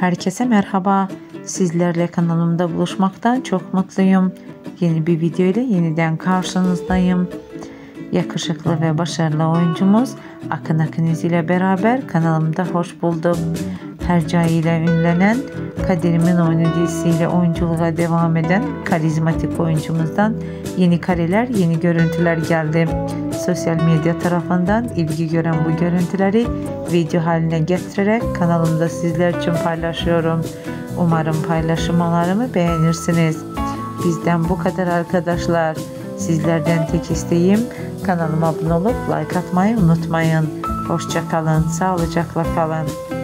Herkese merhaba. Sizlerle kanalımda buluşmaktan çok mutluyum. Yeni bir video ile yeniden karşınızdayım. Yakışıklı ve başarılı oyuncumuz Akın Akınız ile beraber kanalımda hoş bulduk. İle ünlenen Kaderimin Oyunu dizisiyle oyunculuğa devam eden karizmatik oyuncumuzdan yeni kareler, yeni görüntüler geldi. Sosyal medya tarafından ilgi gören bu görüntüleri video haline getirerek kanalımda sizler için paylaşıyorum. Umarım paylaşımlarımı beğenirsiniz. Bizden bu kadar arkadaşlar. Sizlerden tek isteğim kanalıma abone olup like atmayı unutmayın. Hoşçakalın, sağlıcakla kalın.